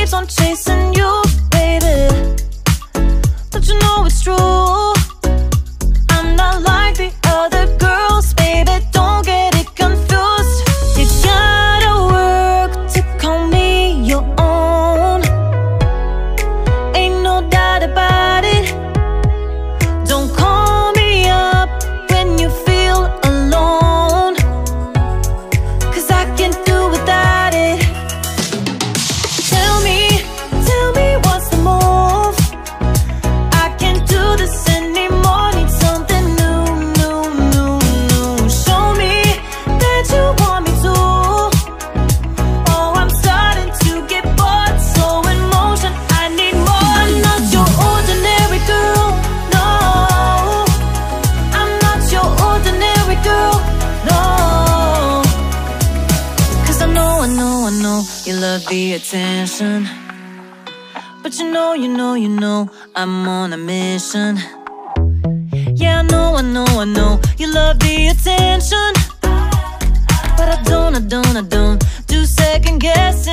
keeps on chasing you. Know I know you love the attention. But you know, you know, you know, I'm on a mission. Yeah, I know, I know, I know, you love the attention. But I don't, I don't, I don't do second guess